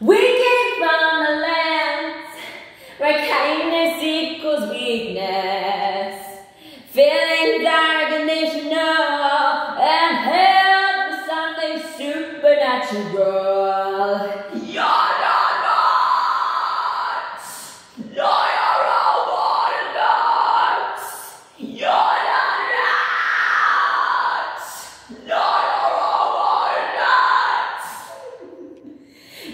We came from a land where kindness equals weakness. Feeling dark and national and help something supernatural.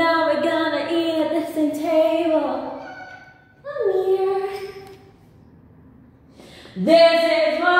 now we're gonna eat at the same table. I'm here. This is what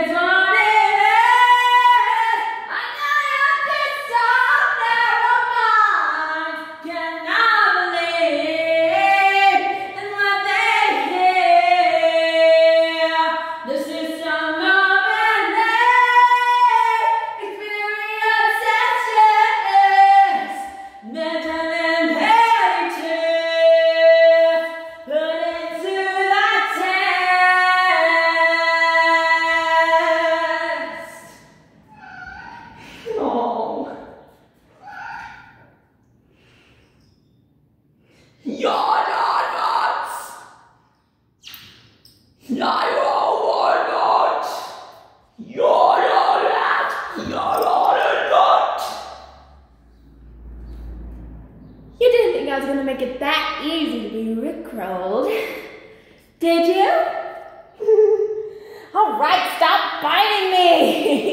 You're not nuts. Not I was gonna make it that easy to be rickrolled. Did you? All right, stop biting me!